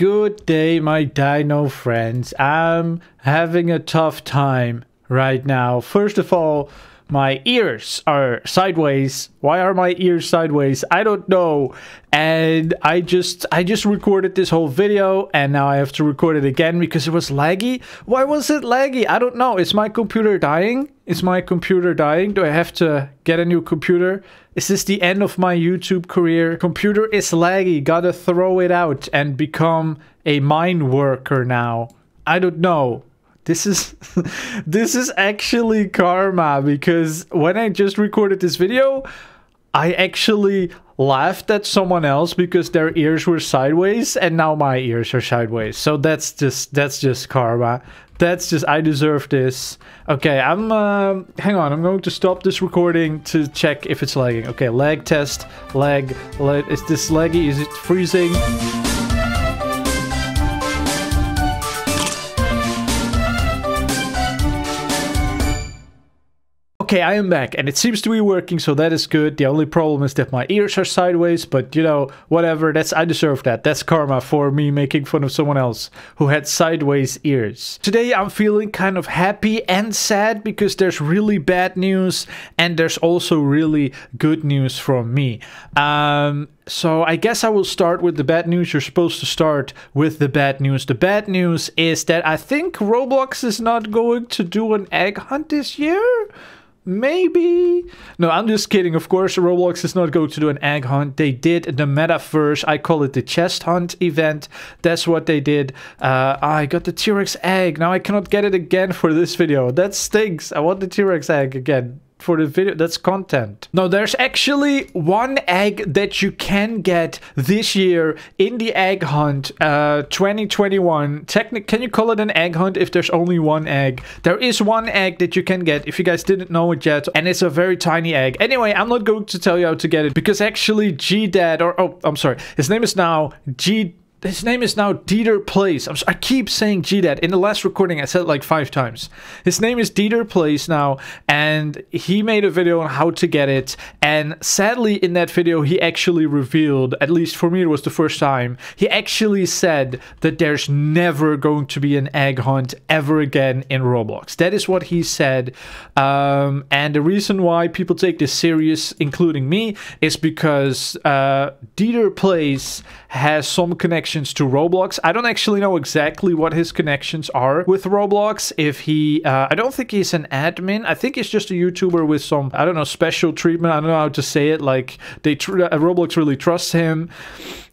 Good day, my dino friends. I'm having a tough time right now. First of all, my ears are sideways. Why are my ears sideways? I don't know. And I just I just recorded this whole video and now I have to record it again because it was laggy. Why was it laggy? I don't know. Is my computer dying? Is my computer dying? Do I have to get a new computer? Is this the end of my YouTube career? Computer is laggy. Gotta throw it out and become a mine worker now. I don't know. This is this is actually karma because when I just recorded this video, I actually laughed at someone else because their ears were sideways and now my ears are sideways. So that's just that's just karma. That's just I deserve this. Okay, I'm uh, hang on. I'm going to stop this recording to check if it's lagging. Okay, lag test. Lag. lag is this laggy? Is it freezing? Okay, I am back and it seems to be working, so that is good. The only problem is that my ears are sideways, but you know, whatever, that's I deserve that. That's karma for me making fun of someone else who had sideways ears. Today I'm feeling kind of happy and sad because there's really bad news and there's also really good news from me. Um, so I guess I will start with the bad news. You're supposed to start with the bad news. The bad news is that I think Roblox is not going to do an egg hunt this year. Maybe. No, I'm just kidding. Of course, Roblox is not going to do an egg hunt. They did the metaverse. I call it the chest hunt event. That's what they did. Uh, I got the T-Rex egg. Now I cannot get it again for this video. That stinks. I want the T-Rex egg again for the video that's content. No there's actually one egg that you can get this year in the egg hunt uh 2021 technic can you call it an egg hunt if there's only one egg? There is one egg that you can get if you guys didn't know it yet and it's a very tiny egg. Anyway i'm not going to tell you how to get it because actually g-dad or oh i'm sorry his name is now g his name is now DeeterPlays. I'm, i keep saying GDAD. In the last recording, I said it like five times. His name is DeeterPlays now, and he made a video on how to get it. And sadly, in that video, he actually revealed, at least for me, it was the first time, he actually said that there's never going to be an egg hunt ever again in Roblox. That is what he said. Um, and the reason why people take this serious, including me, is because uh, DeeterPlays has some connections to Roblox. I don't actually know exactly what his connections are with Roblox. If he, uh, I don't think he's an admin. I think he's just a YouTuber with some, I don't know, special treatment. I don't know how to say it. Like they, uh, Roblox really trusts him.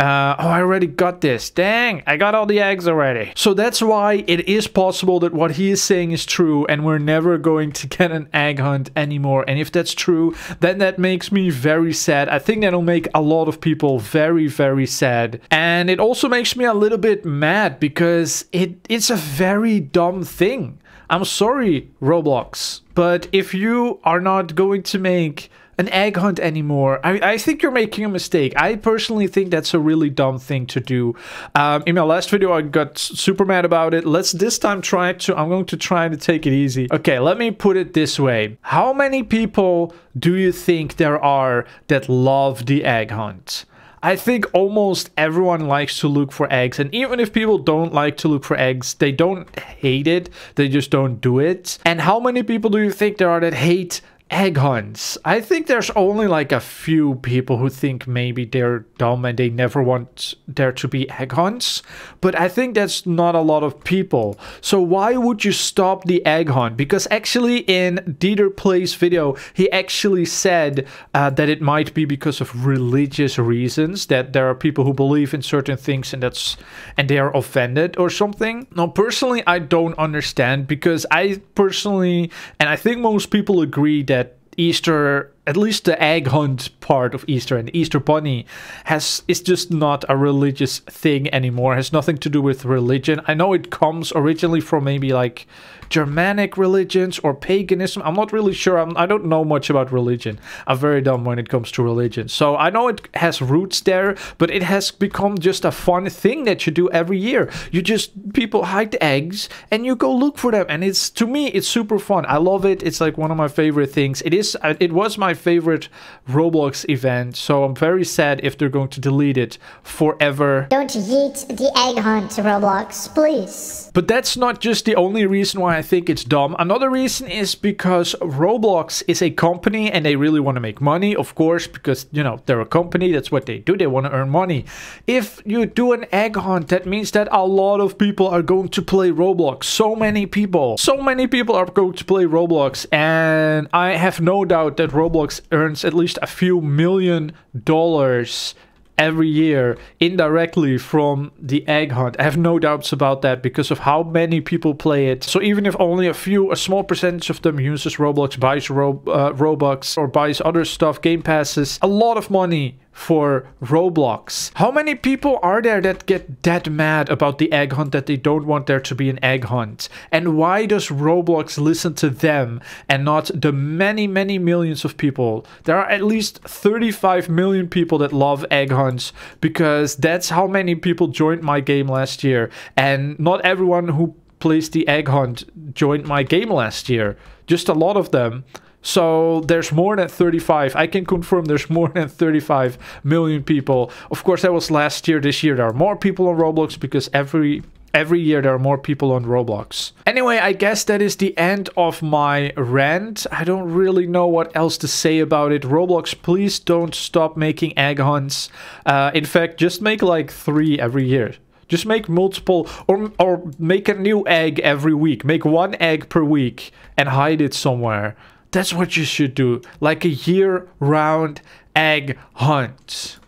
Uh, oh, I already got this. Dang, I got all the eggs already. So that's why it is possible that what he is saying is true and we're never going to get an egg hunt anymore. And if that's true, then that makes me very sad. I think that'll make a lot of people very, very sad. And it also makes me a little bit mad because it it's a very dumb thing. I'm sorry, Roblox, but if you are not going to make an egg hunt anymore. I, I think you're making a mistake. I personally think that's a really dumb thing to do. Um, in my last video, I got super mad about it. Let's this time try to, I'm going to try to take it easy. Okay, let me put it this way. How many people do you think there are that love the egg hunt? I think almost everyone likes to look for eggs. And even if people don't like to look for eggs, they don't hate it. They just don't do it. And how many people do you think there are that hate egg hunts. I think there's only like a few people who think maybe they're dumb and they never want there to be egg hunts, but I think that's not a lot of people. So why would you stop the egg hunt? Because actually in DeeterPlays' video, he actually said uh, that it might be because of religious reasons, that there are people who believe in certain things and that's and they are offended or something. Now personally, I don't understand because I personally, and I think most people agree that Easter, at least the egg hunt part of Easter and Easter bunny has is just not a religious thing anymore. It has nothing to do with religion. I know it comes originally from maybe like Germanic religions or paganism. I'm not really sure. I'm, I do not know much about religion. I'm very dumb when it comes to religion. So I know it has roots there, but it has become just a fun thing that you do every year. You just, people hide eggs and you go look for them. And it's, to me, it's super fun. I love it. It's like one of my favorite things. It is, uh, it was my favorite Roblox event. So I'm very sad if they're going to delete it forever. Don't yeet the egg hunt, Roblox, please. But that's not just the only reason why I think it's dumb. Another reason is because Roblox is a company and they really want to make money, of course, because, you know, they're a company. That's what they do. They want to earn money. If you do an egg hunt, that means that a lot of people are going to play Roblox. So many people. So many people are going to play Roblox. And I have no doubt that Roblox earns at least a few million dollars every year indirectly from the egg hunt. I have no doubts about that because of how many people play it. So even if only a few, a small percentage of them uses Roblox, buys Ro uh, Robux or buys other stuff, game passes, a lot of money for Roblox. How many people are there that get that mad about the egg hunt that they don't want there to be an egg hunt? And why does Roblox listen to them and not the many, many millions of people? There are at least 35 million people that love egg hunts because that's how many people joined my game last year. And not everyone who plays the egg hunt joined my game last year. Just a lot of them. So there's more than 35. I can confirm there's more than 35 million people. Of course, that was last year. This year there are more people on Roblox because every every year there are more people on Roblox. Anyway, I guess that is the end of my rant. I don't really know what else to say about it. Roblox, please don't stop making egg hunts. Uh, in fact, just make like three every year. Just make multiple or or make a new egg every week. Make one egg per week and hide it somewhere. That's what you should do. Like a year-round egg hunt.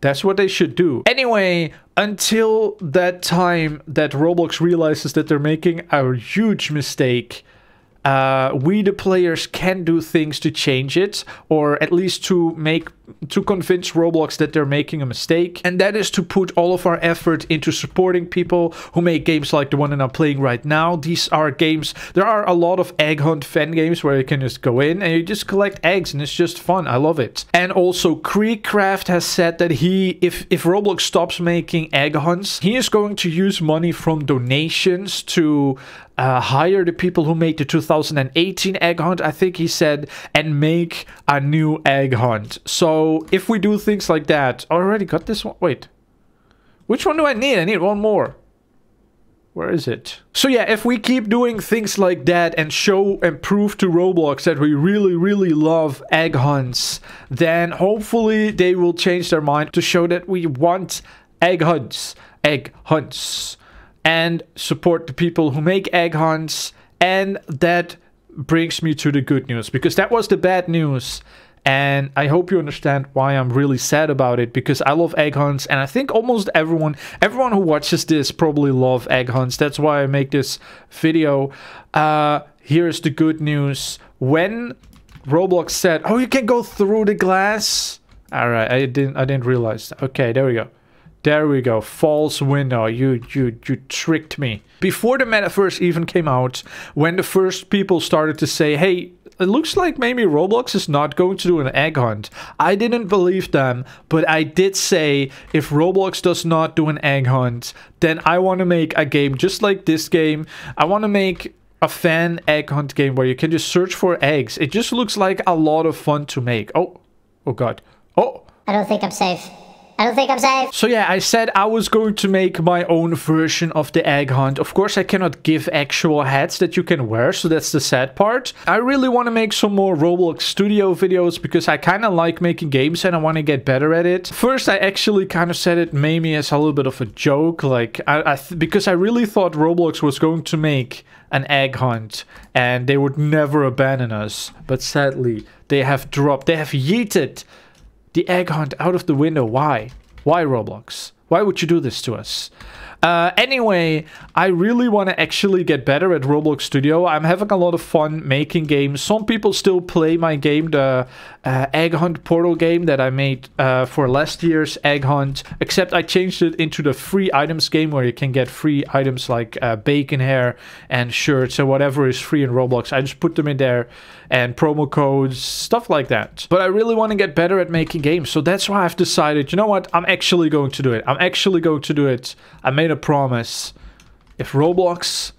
That's what they should do. Anyway, until that time that Roblox realizes that they're making a huge mistake, uh, we the players can do things to change it or at least to make to convince Roblox that they're making a mistake. And that is to put all of our effort into supporting people who make games like the one that I'm playing right now. These are games there are a lot of egg hunt fan games where you can just go in and you just collect eggs and it's just fun. I love it. And also KreekCraft has said that he if if Roblox stops making egg hunts he is going to use money from donations to uh, hire the people who made the 2018 egg hunt, I think he said, and make a new egg hunt. So if we do things like that, already got this one. Wait, which one do I need? I need one more. Where is it? So yeah, if we keep doing things like that and show and prove to Roblox that we really, really love egg hunts, then hopefully they will change their mind to show that we want egg hunts. Egg hunts and support the people who make egg hunts. And that brings me to the good news because that was the bad news. And I hope you understand why I'm really sad about it because I love egg hunts and I think almost everyone, everyone who watches this probably love egg hunts. That's why I make this video. Uh, here's the good news. When Roblox said, oh, you can go through the glass. All right, I didn't, I didn't realize. Okay, there we go. There we go. False window. You you you tricked me. Before the metaverse even came out, when the first people started to say, "Hey, it looks like maybe Roblox is not going to do an egg hunt." I didn't believe them, but I did say if Roblox does not do an egg hunt, then I want to make a game just like this game. I want to make a fan egg hunt game where you can just search for eggs. It just looks like a lot of fun to make. Oh, oh god. Oh. I don't think I'm safe. I don't think I'm safe. So yeah, I said I was going to make my own version of the egg hunt. Of course, I cannot give actual hats that you can wear, so that's the sad part. I really want to make some more Roblox Studio videos because I kind of like making games and I want to get better at it. First, I actually kind of said it maybe as a little bit of a joke, like I, I because I really thought Roblox was going to make an egg hunt and they would never abandon us. But sadly, they have dropped, they have yeeted the egg hunt out of the window. Why? Why Roblox? Why would you do this to us? Uh, anyway, I really want to actually get better at Roblox Studio. I'm having a lot of fun making games. Some people still play my game, the uh, Egg Hunt Portal game that I made uh, for last year's Egg Hunt. Except I changed it into the free items game where you can get free items like uh, bacon hair and shirts and whatever is free in Roblox. I just put them in there and promo codes, stuff like that. But I really want to get better at making games. So that's why I've decided, you know what? I'm actually going to do it. I'm actually going to do it. I made a promise. If Roblox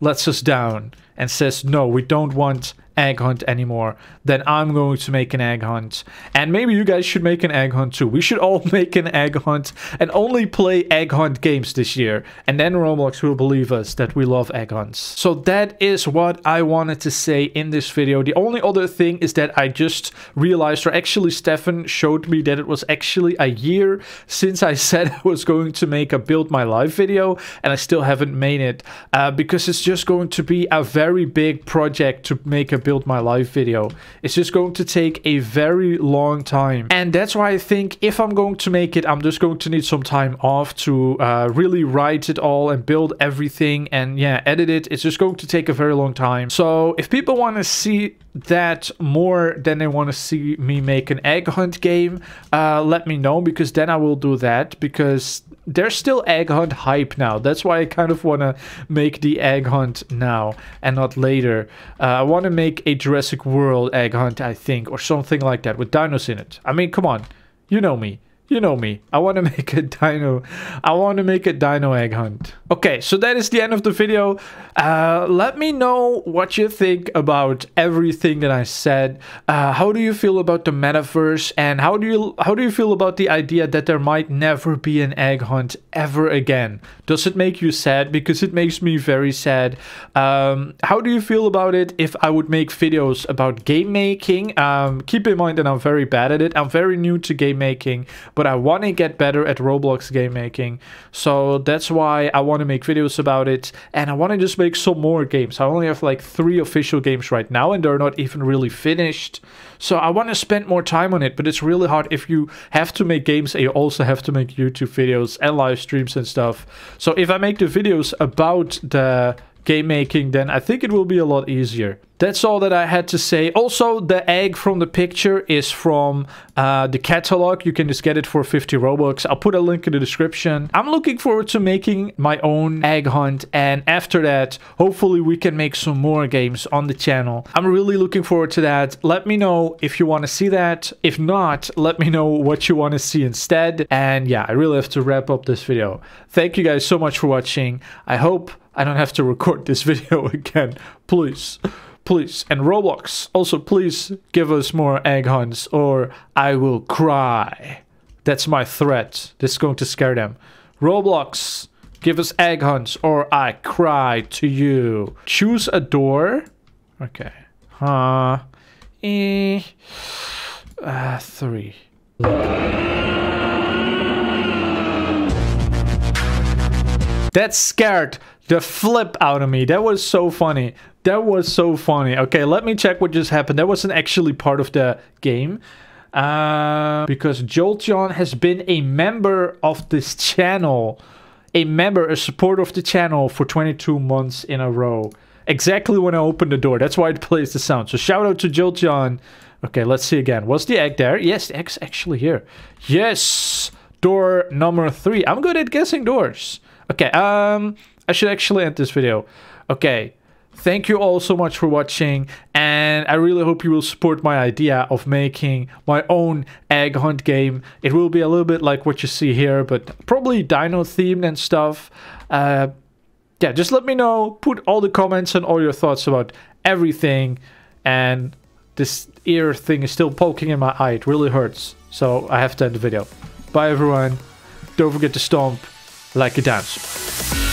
lets us down and says, no, we don't want egg hunt anymore, then I'm going to make an egg hunt. And maybe you guys should make an egg hunt too. We should all make an egg hunt and only play egg hunt games this year. And then Roblox will believe us that we love egg hunts. So that is what I wanted to say in this video. The only other thing is that I just realized, or actually Stefan showed me that it was actually a year since I said I was going to make a build my life video and I still haven't made it uh, because it's just going to be a very big project to make a build my life video. It's just going to take a very long time. And that's why I think if I'm going to make it, I'm just going to need some time off to uh, really write it all and build everything and yeah, edit it. It's just going to take a very long time. So if people want to see that more than they want to see me make an egg hunt game, uh, let me know because then I will do that because there's still egg hunt hype now. That's why I kind of want to make the egg hunt now and not later. Uh, I want to make a Jurassic World egg hunt, I think, or something like that with dinos in it. I mean, come on. You know me. You know me. I want to make a dino. I want to make a dino egg hunt. Okay, so that is the end of the video. Uh, let me know what you think about everything that I said. Uh, how do you feel about the metaverse? And how do you how do you feel about the idea that there might never be an egg hunt ever again? Does it make you sad? Because it makes me very sad. Um, how do you feel about it if I would make videos about game making? Um, keep in mind that I'm very bad at it. I'm very new to game making but I want to get better at Roblox game making. So that's why I want to make videos about it. And I want to just make some more games. I only have like three official games right now, and they're not even really finished. So I want to spend more time on it, but it's really hard if you have to make games and you also have to make YouTube videos and live streams and stuff. So if I make the videos about the game making, then I think it will be a lot easier. That's all that I had to say. Also, the egg from the picture is from uh, the catalog. You can just get it for 50 Robux. I'll put a link in the description. I'm looking forward to making my own egg hunt. And after that, hopefully we can make some more games on the channel. I'm really looking forward to that. Let me know if you want to see that. If not, let me know what you want to see instead. And yeah, I really have to wrap up this video. Thank you guys so much for watching. I hope I don't have to record this video again. Please please. And Roblox, also please give us more egg hunts or I will cry. That's my threat. This is going to scare them. Roblox, give us egg hunts or I cry to you. Choose a door. Okay. Huh. Eh. Uh, three. That scared the flip out of me. That was so funny. That was so funny. Okay, let me check what just happened. That wasn't actually part of the game. Uh, because Jolteon has been a member of this channel. A member, a supporter of the channel for 22 months in a row. Exactly when I opened the door. That's why it plays the sound. So shout out to Jolteon. Okay, let's see again. Was the egg there? Yes, the egg's actually here. Yes! Door number three. I'm good at guessing doors. Okay, um, I should actually end this video. Okay, thank you all so much for watching and I really hope you will support my idea of making my own egg hunt game. It will be a little bit like what you see here, but probably dino themed and stuff. Uh, yeah, just let me know, put all the comments and all your thoughts about everything and this ear thing is still poking in my eye. It really hurts. So I have to end the video. Bye everyone. Don't forget to stomp like a dance.